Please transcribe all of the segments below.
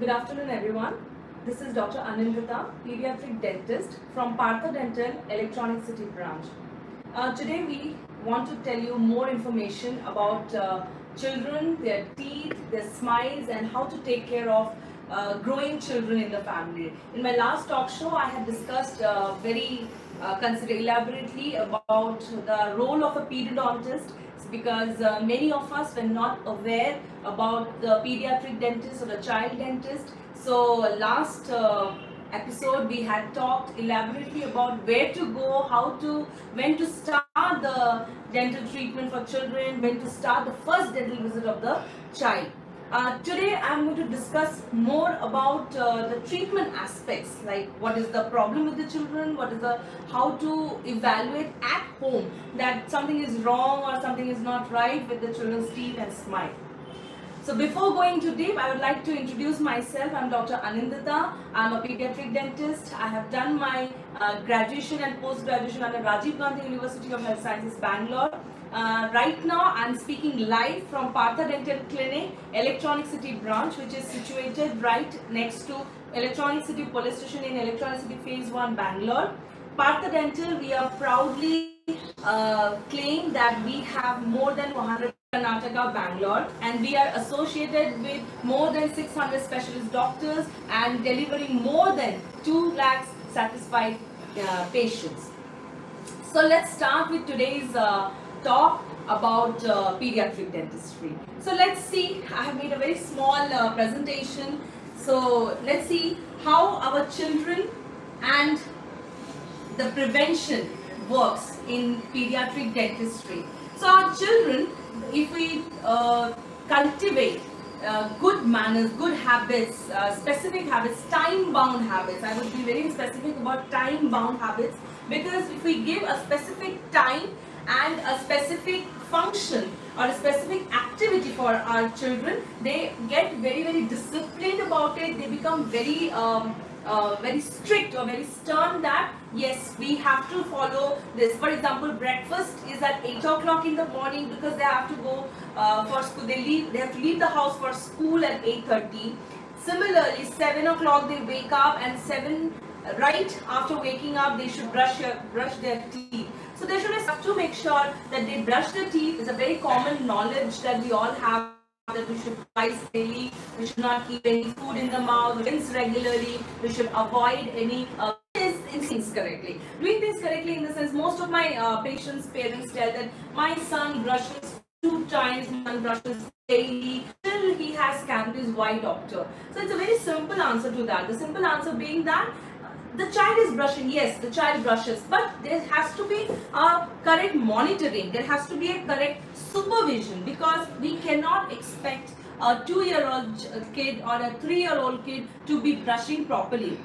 Good afternoon, everyone. This is Dr. Anindita, pediatric dentist from Partha Dental Electronic City branch. Uh, today, we want to tell you more information about uh, children, their teeth, their smiles, and how to take care of uh, growing children in the family. In my last talk show, I had discussed uh, very uh, consider elaborately about the role of a pedodontist because uh, many of us were not aware about the pediatric dentist or the child dentist. So last uh, episode we had talked elaborately about where to go, how to, when to start the dental treatment for children, when to start the first dental visit of the child. Uh, today I'm going to discuss more about uh, the treatment aspects like what is the problem with the children, what is the how to evaluate at home that something is wrong or something is not right with the children's teeth and smile. So before going too deep, I would like to introduce myself. I'm Dr. Anindita. I'm a pediatric dentist. I have done my uh, graduation and post-graduation at Rajiv Gandhi University of Health Sciences, Bangalore. Uh, right now, I'm speaking live from Partha Dental Clinic, Electronic City branch, which is situated right next to Electronic City Police Station in Electronic City Phase 1, Bangalore. Partha Dental, we are proudly uh, claim that we have more than 100 Karnataka, Bangalore and we are associated with more than 600 specialist doctors and delivering more than 2 lakhs satisfied uh, patients. So let's start with today's uh, talk about uh, pediatric dentistry. So let's see, I have made a very small uh, presentation. So let's see how our children and the prevention works in pediatric dentistry. So our children, if we uh, cultivate uh, good manners, good habits, uh, specific habits, time-bound habits. I would be very specific about time-bound habits because if we give a specific time and a specific function or a specific activity for our children, they get very, very disciplined about it. They become very um, uh, very strict or very stern that yes we have to follow this. For example breakfast is at 8 o'clock in the morning because they have to go uh, for school. They leave they have to leave the house for school at 8.30 similarly 7 o'clock they wake up and 7 right after waking up they should brush your, brush their teeth so they should have to make sure that they brush their teeth It's a very common knowledge that we all have that we should twice daily, we should not keep any food in the mouth, rinse regularly, we should avoid any uh, things correctly. Doing things correctly in the sense, most of my uh, patients' parents tell that my son brushes two times, my son brushes daily, till he has cavities, why doctor? So it's a very simple answer to that. The simple answer being that the child is brushing yes the child brushes but there has to be a correct monitoring there has to be a correct supervision because we cannot expect a two-year-old kid or a three-year-old kid to be brushing properly.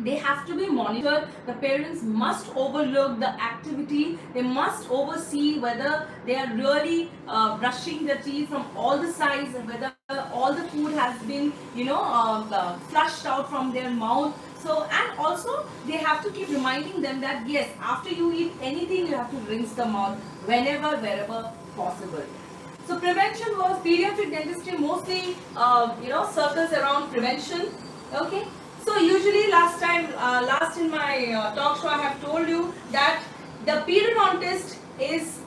They have to be monitored the parents must overlook the activity they must oversee whether they are really uh, brushing their teeth from all the sides and whether all the food has been you know uh, uh, flushed out from their mouth so, and also they have to keep reminding them that yes, after you eat anything, you have to rinse the mouth whenever, wherever possible. So, prevention was pediatric dentistry mostly, uh, you know, circles around prevention. Okay. So, usually last time, uh, last in my uh, talk show, I have told you that the pedodontist is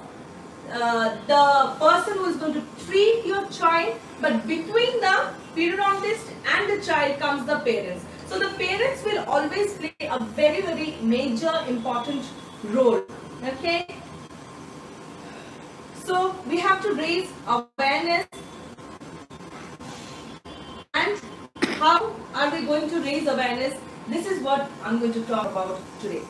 uh, the person who is going to treat your child, but between the pedodontist and the child comes the parents. So the parents will always play a very, very major important role. Okay. So we have to raise awareness and how are we going to raise awareness? This is what I'm going to talk about today.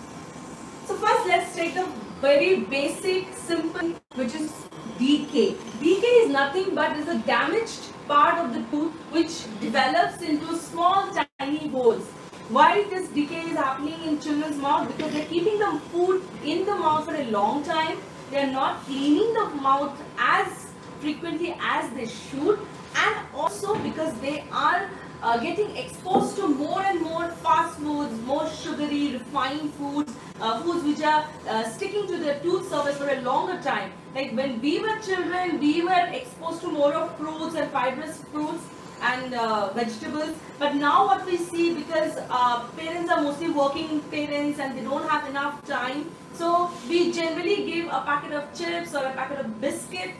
So first let's take the very basic, simple, which is decay. Decay is nothing but is a damaged part of the tooth which develops into small tiny holes. Why this decay is happening in children's mouth? Because they're keeping the food in the mouth for a long time. They're not cleaning the mouth as frequently as they should and also because they are uh, getting exposed to more and more fast foods, more sugary, refined foods, uh, foods which are uh, sticking to the tooth surface for a longer time. Like when we were children, we were exposed to more of fruits and fibrous fruits. and uh, vegetables. But now what we see because uh, parents are mostly working parents and they don't have enough time. So we generally give a packet of chips or a packet of biscuit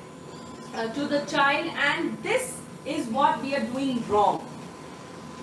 uh, to the child and this is what we are doing wrong.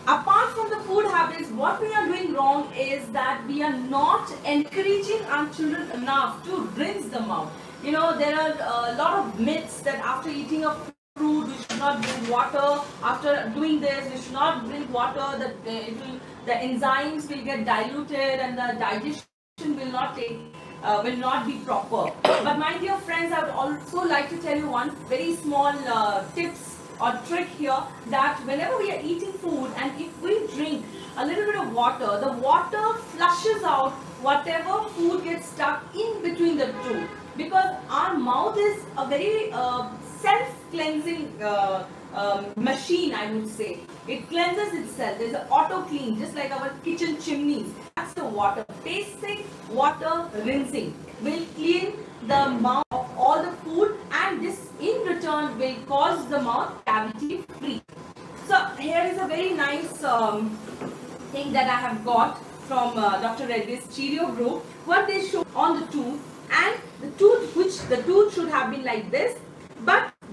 Apart from the food habits, what we are doing wrong is that we are not encouraging our children enough to rinse the mouth. You know, there are a lot of myths that after eating a fruit, we should not drink water. After doing this, we should not drink water. That the, will, the enzymes will get diluted and the digestion will not take uh, will not be proper. But my dear friends, I would also like to tell you one very small uh, tips or trick here that whenever we are eating food and if we drink a little bit of water, the water flushes out whatever food gets stuck in between the two because our mouth is a very uh, self-cleansing uh, um, machine I would say. It cleanses itself. There's an auto clean just like our kitchen chimneys. That's the water. Tasting, water, rinsing will clean the mouth all the food and this in return will cause the mouth cavity free. So here is a very nice um, thing that I have got from uh, Dr. Reddy's Cheerio group. What they show on the tooth and the tooth which the tooth should have been like this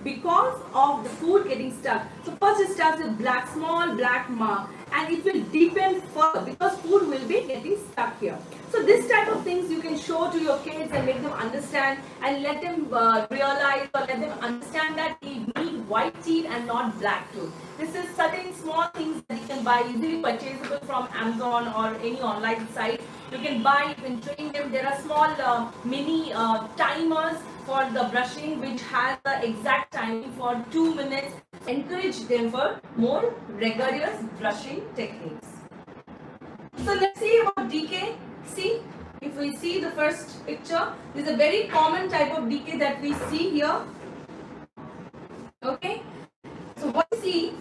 because of the food getting stuck. So first it starts with black, small black mark and it will deepen further because food will be getting stuck here. So this type of things you can show to your kids and make them understand and let them uh, realize or let them understand that they need white teeth and not black tooth. This is certain small things that you can buy easily purchasable from Amazon or any online site. You can buy, you can train them. There are small uh, mini uh, timers for the brushing which has the exact timing for 2 minutes. Encourage them for more rigorous brushing techniques. So let's see about decay. See, if we see the first picture, this is a very common type of decay that we see here. Okay. So what we see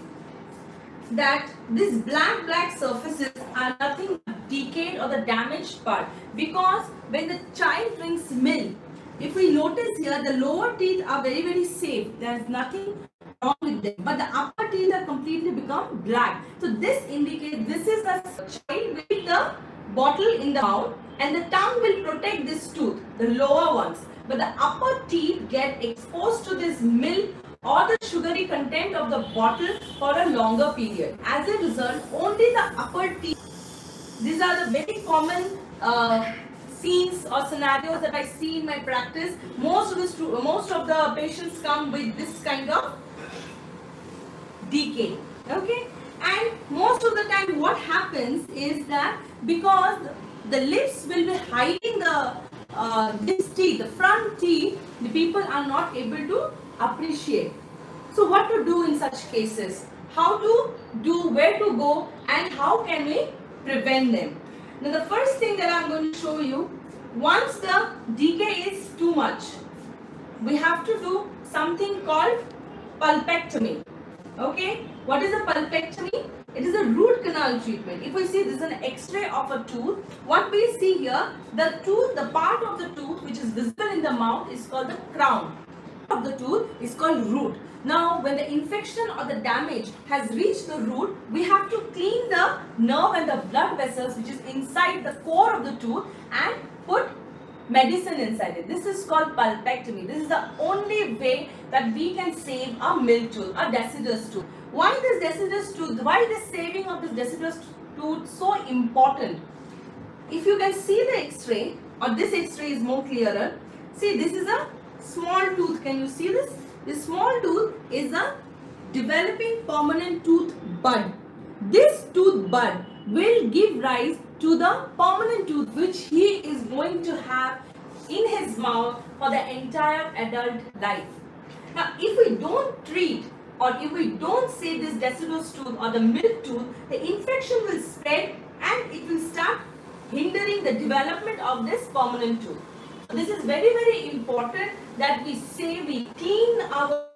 that these black black surfaces are nothing but decayed or the damaged part because when the child drinks milk if we notice here, the lower teeth are very, very safe. There is nothing wrong with them. But the upper teeth are completely become black. So this indicates this is a child with the bottle in the mouth and the tongue will protect this tooth, the lower ones. But the upper teeth get exposed to this milk or the sugary content of the bottle for a longer period. As a result, only the upper teeth, these are the very common uh, scenes or scenarios that I see in my practice, most of the most of the patients come with this kind of decay. Okay, and most of the time, what happens is that because the lips will be hiding the uh, this teeth, the front teeth, the people are not able to appreciate. So, what to do in such cases? How to do, where to go, and how can we prevent them? Now the first thing that I'm going to show you, once the decay is too much, we have to do something called pulpectomy. Okay, what is a pulpectomy? It is a root canal treatment. If we see this is an x-ray of a tooth, what we see here, the tooth, the part of the tooth which is visible in the mouth is called the crown of the tooth is called root. Now, when the infection or the damage has reached the root, we have to clean the nerve and the blood vessels which is inside the core of the tooth and put medicine inside it. This is called pulpectomy. This is the only way that we can save a milk tooth, a deciduous tooth. Why this deciduous tooth? Why the saving of this deciduous tooth so important? If you can see the x-ray or this x-ray is more clearer. See this is a small tooth. Can you see this? The small tooth is a developing permanent tooth bud. This tooth bud will give rise to the permanent tooth which he is going to have in his mouth for the entire adult life. Now, if we don't treat or if we don't save this deciduous tooth or the milk tooth, the infection will spread and it will start hindering the development of this permanent tooth. This is very very important that we say we clean our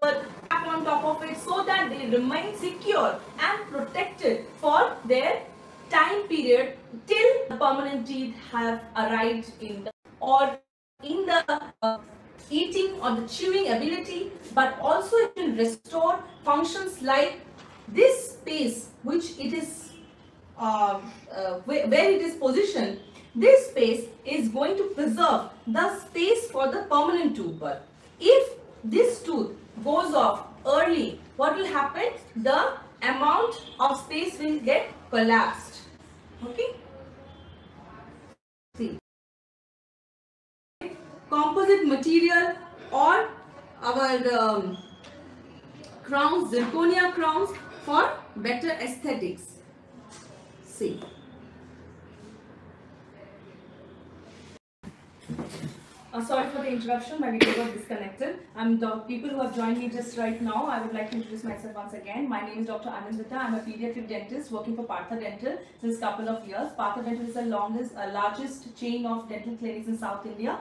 cap on top of it so that they remain secure and protected for their time period till the permanent teeth have arrived in the or in the uh, eating or the chewing ability but also it will restore functions like this space which it is uh, uh, where it is positioned this space is going to preserve the space for the permanent tooth. If this tooth goes off early, what will happen? The amount of space will get collapsed. Okay. See. Composite material or our um, crowns, zirconia crowns for better aesthetics. See. Uh, sorry for the interruption, my video got disconnected. I'm the people who have joined me just right now. I would like to introduce myself once again. My name is Dr. Anindita. I'm a pediatric dentist working for Partha Dental since couple of years. Partha Dental is the longest, uh, largest chain of dental clinics in South India.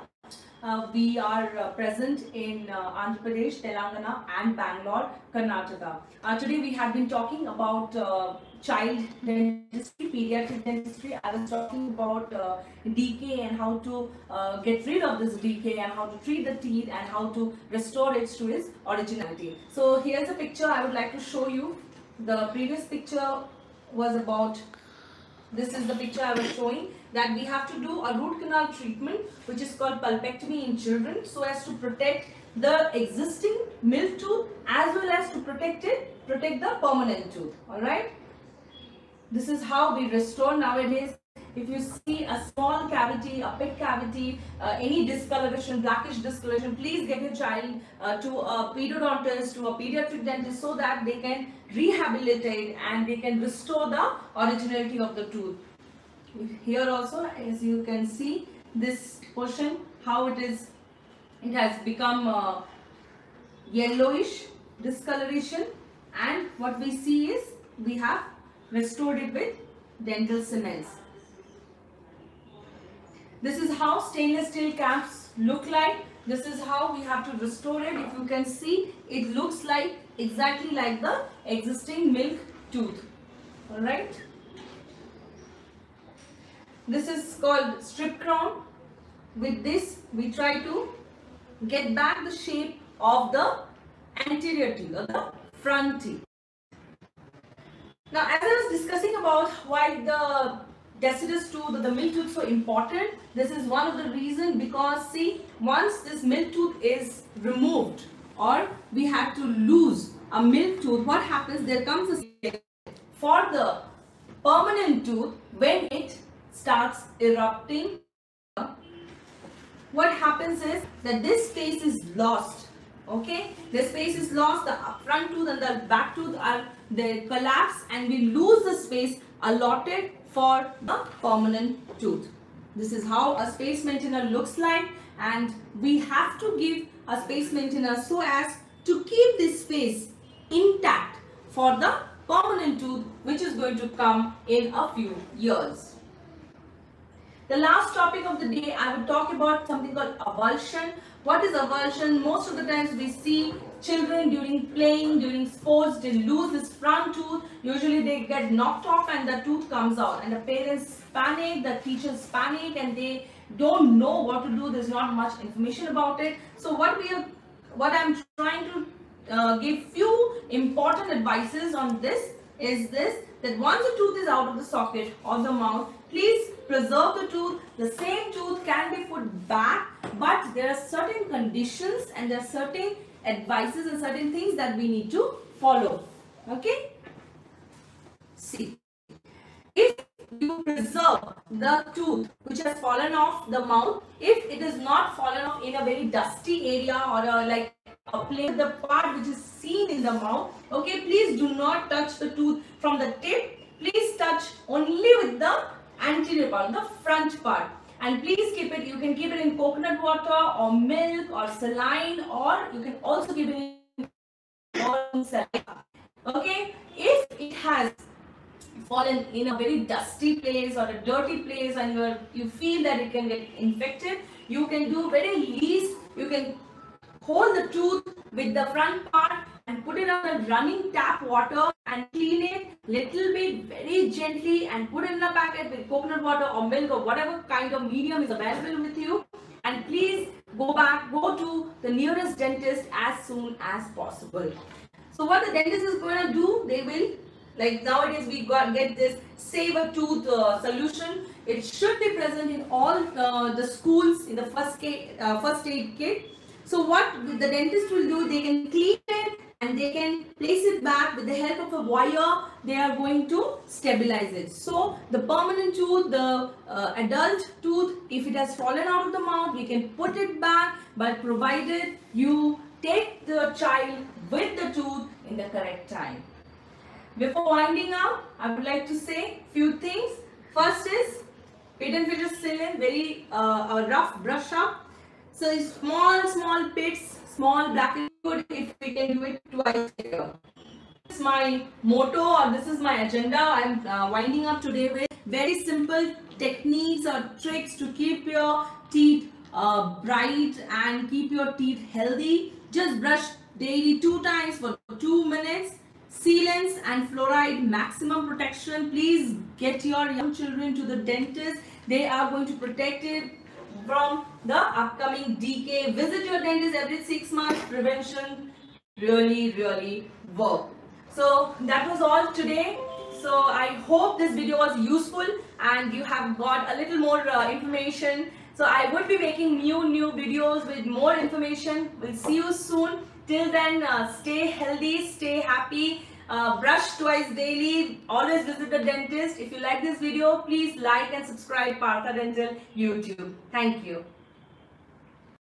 Uh, we are uh, present in uh, Andhra Pradesh, Telangana and Bangalore, Karnataka. Uh, today we have been talking about uh, child dentistry, pediatric dentistry. I was talking about uh, decay and how to get rid of this decay and how to treat the teeth and how to restore it to its originality. So here's a picture I would like to show you. The previous picture was about this is the picture I was showing that we have to do a root canal treatment which is called pulpectomy in children so as to protect the existing milk tooth as well as to protect it, protect the permanent tooth. Alright. This is how we restore nowadays. If you see a small cavity, a pit cavity, uh, any discoloration, blackish discoloration, please get your child uh, to a pedodontist, to a pediatric dentist so that they can rehabilitate and they can restore the originality of the tooth. Here also, as you can see, this portion, how it is, it has become uh, yellowish discoloration and what we see is we have restored it with dental cements. This is how stainless steel caps look like. This is how we have to restore it. If you can see, it looks like exactly like the existing milk tooth. Alright. This is called strip crown. With this, we try to get back the shape of the anterior teeth or the front teeth. Now, as I was discussing about why the deciduous tooth or the milk tooth so important, this is one of the reason because see, once this milk tooth is removed or we have to lose a milk tooth, what happens? There comes a for the permanent tooth when it starts erupting. What happens is that this space is lost. Okay, the space is lost. The front tooth and the back tooth are they collapse and we lose the space allotted for the permanent tooth. This is how a space maintainer looks like and we have to give a space maintainer so as to keep this space intact for the permanent tooth which is going to come in a few years. The last topic of the day, I will talk about something called avulsion. What is avulsion? Most of the times we see children during playing, during sports, they lose this front tooth. Usually they get knocked off and the tooth comes out. And the parents panic, the teachers panic and they don't know what to do. There's not much information about it. So what we are, what I'm trying to uh, give few important advices on this is this that once the tooth is out of the socket or the mouth please preserve the tooth the same tooth can be put back but there are certain conditions and there are certain advices and certain things that we need to follow okay see if you preserve the tooth which has fallen off the mouth if it is not fallen off in a very dusty area or a, like apply the part which is seen in the mouth. Okay, please do not touch the tooth from the tip. Please touch only with the anterior part, the front part. And please keep it, you can keep it in coconut water or milk or saline or you can also keep it in saliva. Okay, if it has fallen in a very dusty place or a dirty place and you you feel that it can get infected, you can do very least, you can hold the tooth with the front part and put it on a running tap water and clean it little bit very gently and put it in a packet with coconut water or milk or whatever kind of medium is available with you and please go back go to the nearest dentist as soon as possible So what the dentist is going to do, they will, like nowadays we got get this save a tooth uh, solution. It should be present in all uh, the schools in the first, uh, first aid kit. So what the dentist will do, they can clean it and they can place it back with the help of a wire. They are going to stabilize it. So the permanent tooth the uh, adult tooth if it has fallen out of the mouth we can put it back. But provided you take the child with the tooth in the correct time. Before winding up i would like to say few things. First is pit and sealant very uh, a rough brush up. So small small pits small black good if we can do it twice a year. This is my motto or this is my agenda I'm uh, winding up today with very simple techniques or tricks to keep your teeth uh, bright and keep your teeth healthy. Just brush daily two times for two minutes. Sealants and fluoride maximum protection. Please get your young children to the dentist. They are going to protect it from the upcoming decay. Visit your dentist every six months. Prevention really, really work. So that was all today. So I hope this video was useful and you have got a little more uh, information. So I would be making new, new videos with more information. We'll see you soon. Till then, uh, stay healthy, stay happy. Uh, brush twice daily. Always visit the dentist. If you like this video, please like and subscribe Partha Dental YouTube. Thank you.